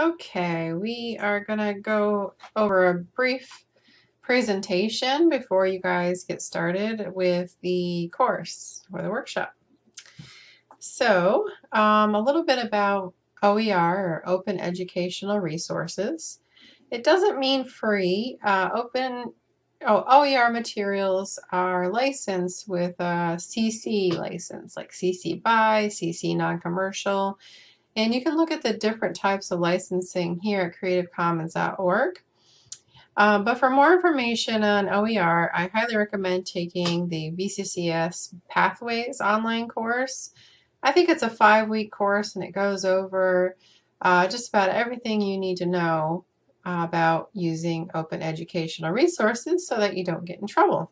Okay, we are going to go over a brief presentation before you guys get started with the course or the workshop. So, um, a little bit about OER or Open Educational Resources. It doesn't mean free. Uh, open oh, OER materials are licensed with a CC license, like CC BY, CC non-commercial, and you can look at the different types of licensing here at creativecommons.org. Um, but for more information on OER, I highly recommend taking the VCCS Pathways online course. I think it's a five-week course and it goes over uh, just about everything you need to know uh, about using open educational resources so that you don't get in trouble.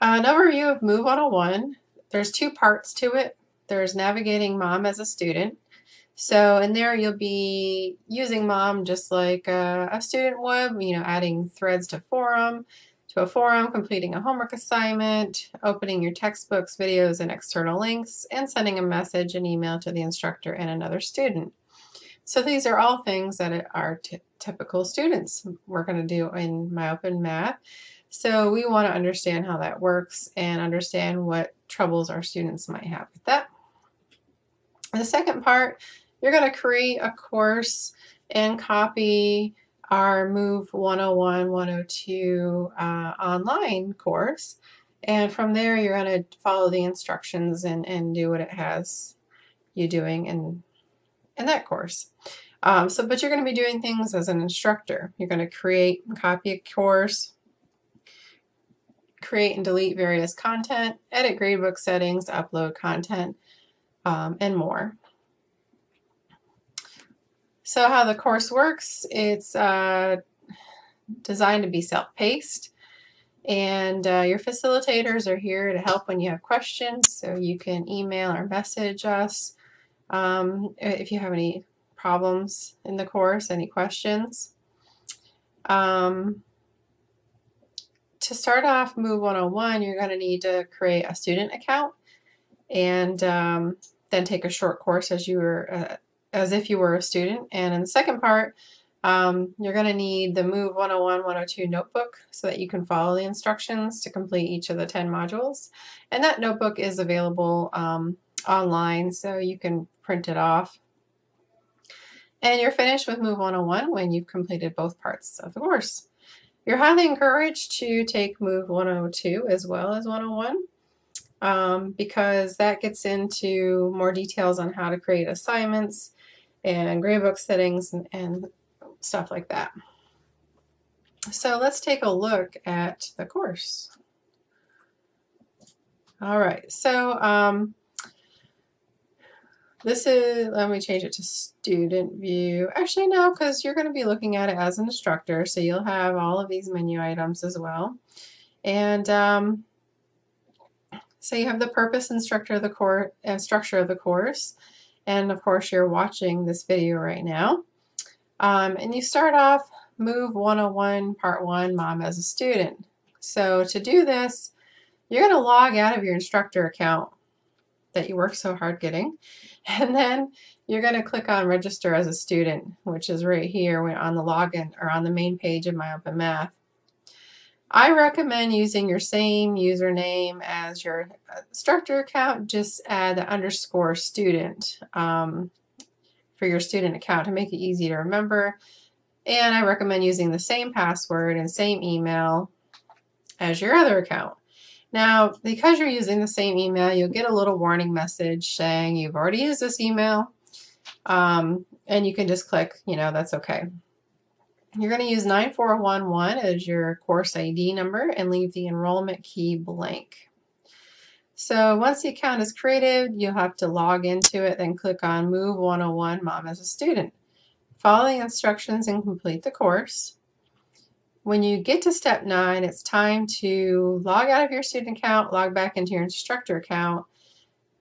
An overview of Move 101. There's two parts to it. There's navigating mom as a student. So in there you'll be using mom just like a, a student would, you know, adding threads to forum, to a forum, completing a homework assignment, opening your textbooks, videos, and external links, and sending a message and email to the instructor and another student. So these are all things that are typical students we're going to do in my open math. So we want to understand how that works and understand what troubles our students might have with that. The second part, you're going to create a course and copy our Move 101, 102 uh, online course. And from there, you're going to follow the instructions and, and do what it has you doing in, in that course. Um, so, but you're going to be doing things as an instructor. You're going to create and copy a course, create and delete various content, edit gradebook settings, upload content, um, and more. So how the course works, it's uh, designed to be self-paced and uh, your facilitators are here to help when you have questions so you can email or message us um, if you have any problems in the course, any questions. Um, to start off Move 101, you're going to need to create a student account and um, then take a short course as you were uh, as if you were a student. And in the second part, um, you're going to need the Move 101 102 notebook so that you can follow the instructions to complete each of the 10 modules. And that notebook is available um, online so you can print it off. And you're finished with Move 101 when you've completed both parts of the course. You're highly encouraged to take Move 102 as well as 101 um, because that gets into more details on how to create assignments and gradebook settings and, and stuff like that. So let's take a look at the course. All right, so um, this is, let me change it to student view. Actually, no, because you're going to be looking at it as an instructor, so you'll have all of these menu items as well. And um, so you have the purpose instructor of the course and structure of the course. And of course you're watching this video right now. Um, and you start off Move 101 Part 1 Mom as a Student. So to do this, you're going to log out of your instructor account that you worked so hard getting. And then you're going to click on Register as a Student, which is right here on the login or on the main page of My Open Math. I recommend using your same username as your instructor account. Just add the underscore student um, for your student account to make it easy to remember. And I recommend using the same password and same email as your other account. Now, because you're using the same email, you'll get a little warning message saying you've already used this email. Um, and you can just click, you know, that's okay. You're going to use 9411 as your course ID number and leave the enrollment key blank. So once the account is created, you'll have to log into it, then click on Move 101 Mom as a Student. Follow the instructions and complete the course. When you get to step 9, it's time to log out of your student account, log back into your instructor account,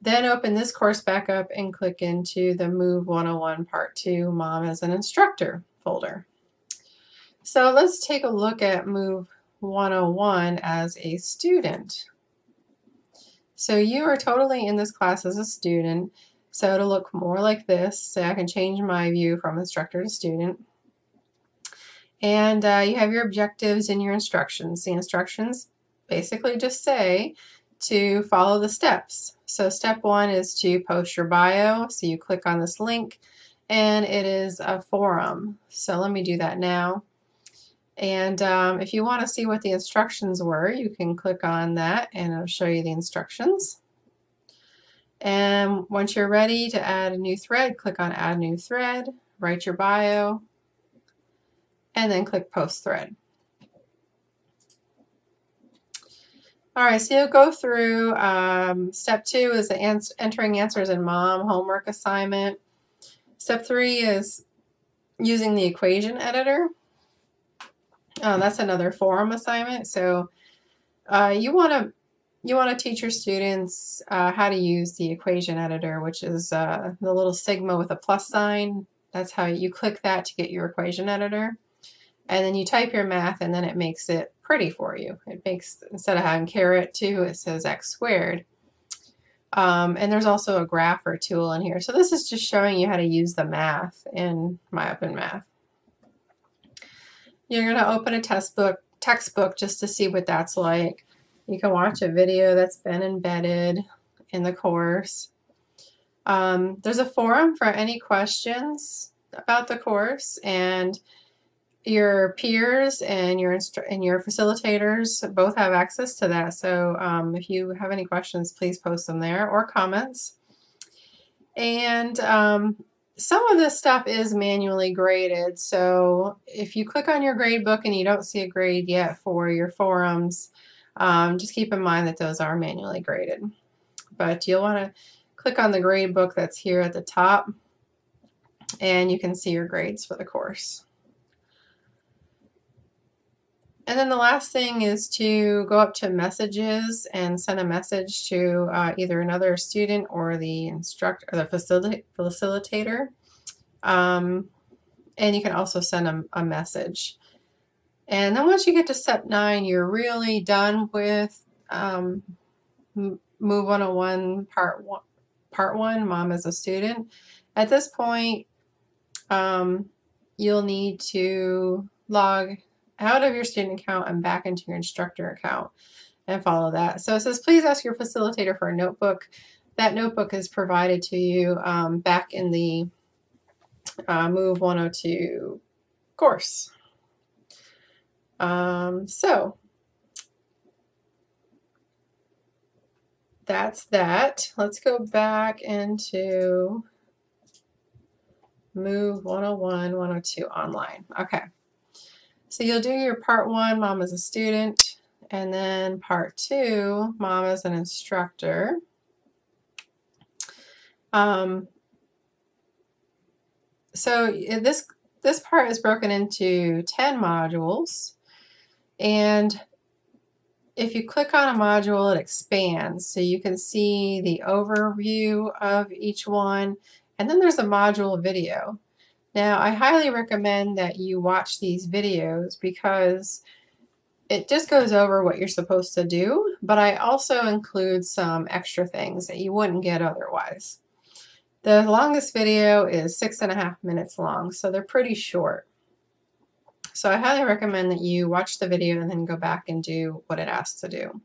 then open this course back up and click into the Move 101 Part 2 Mom as an Instructor folder. So let's take a look at Move 101 as a student. So you are totally in this class as a student. So it'll look more like this. So I can change my view from instructor to student. And uh, you have your objectives and your instructions. The instructions basically just say to follow the steps. So step one is to post your bio. So you click on this link and it is a forum. So let me do that now. And um, if you want to see what the instructions were, you can click on that and it'll show you the instructions. And once you're ready to add a new thread, click on add new thread, write your bio, and then click post thread. All right, so you'll go through um, step two is the ans entering answers in mom homework assignment. Step three is using the equation editor. Uh, that's another forum assignment. So uh, you want to you want to teach your students uh, how to use the equation editor, which is uh, the little sigma with a plus sign. That's how you click that to get your equation editor. And then you type your math and then it makes it pretty for you. It makes, instead of having caret 2, it says x squared. Um, and there's also a grapher tool in here. So this is just showing you how to use the math in MyOpenMath. You're going to open a textbook, textbook just to see what that's like. You can watch a video that's been embedded in the course. Um, there's a forum for any questions about the course and your peers and your and your facilitators both have access to that. So um, if you have any questions, please post them there or comments. And um, some of this stuff is manually graded. So if you click on your grade book and you don't see a grade yet for your forums, um, just keep in mind that those are manually graded. But you'll want to click on the grade book that's here at the top and you can see your grades for the course. And then the last thing is to go up to messages and send a message to uh, either another student or the instructor or the facilitator. Um, and you can also send them a message. And then once you get to step nine, you're really done with um, Move 101 part one, part one, Mom as a Student. At this point, um, you'll need to log out of your student account and back into your instructor account and follow that. So it says, please ask your facilitator for a notebook. That notebook is provided to you um, back in the uh, Move 102 course. Um, so that's that. Let's go back into Move 101, 102 online. Okay. So you'll do your part one, mom as a student, and then part two, mom as an instructor. Um, so this this part is broken into 10 modules and if you click on a module it expands so you can see the overview of each one and then there's a module video now, I highly recommend that you watch these videos because it just goes over what you're supposed to do, but I also include some extra things that you wouldn't get otherwise. The longest video is six and a half minutes long, so they're pretty short. So I highly recommend that you watch the video and then go back and do what it asks to do.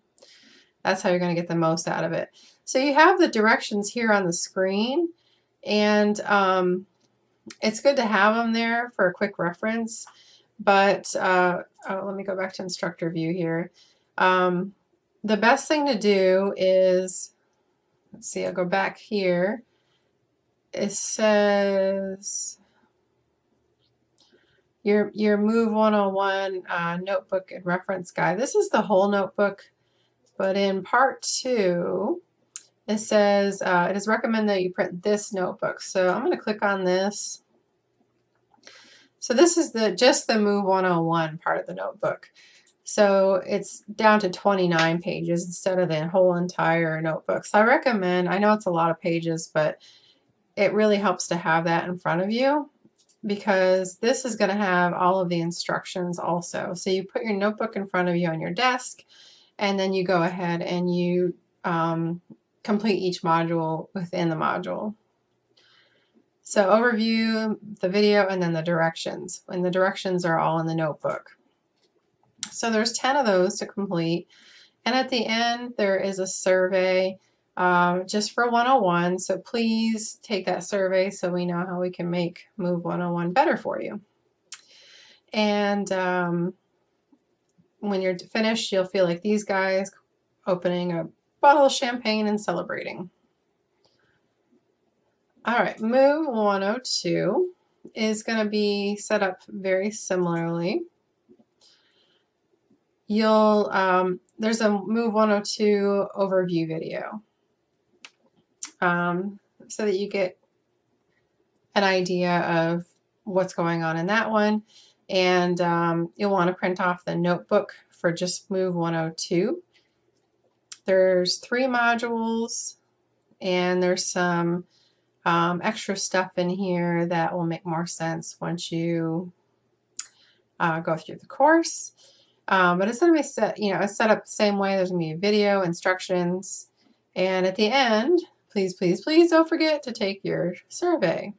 That's how you're going to get the most out of it. So you have the directions here on the screen, and um, it's good to have them there for a quick reference, but uh, oh, let me go back to instructor view here. Um, the best thing to do is, let's see, I'll go back here. It says your, your Move 101 uh, notebook and reference guide. This is the whole notebook, but in part two, it says uh, it is recommended that you print this notebook. So I'm going to click on this. So this is the just the Move 101 part of the notebook. So it's down to 29 pages instead of the whole entire notebook. So I recommend, I know it's a lot of pages, but it really helps to have that in front of you because this is going to have all of the instructions also. So you put your notebook in front of you on your desk and then you go ahead and you um, complete each module within the module. So overview, the video, and then the directions. And the directions are all in the notebook. So there's 10 of those to complete. And at the end, there is a survey um, just for 101. So please take that survey so we know how we can make Move 101 better for you. And um, when you're finished, you'll feel like these guys opening a bottle of champagne and celebrating. All right, Move 102 is going to be set up very similarly. You'll, um, there's a Move 102 overview video um, so that you get an idea of what's going on in that one. And um, you'll want to print off the notebook for just Move 102. There's three modules and there's some um, extra stuff in here that will make more sense once you uh, go through the course. Um, but it's going to be set, you know, it's set up the same way. There's going to be video, instructions, and at the end, please, please, please don't forget to take your survey.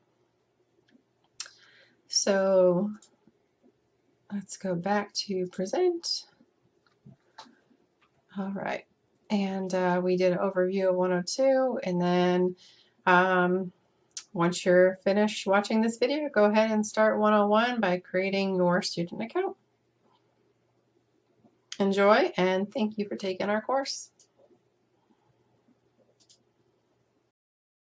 So let's go back to present. All right. And uh, we did an overview of 102. And then um, once you're finished watching this video, go ahead and start 101 by creating your student account. Enjoy and thank you for taking our course.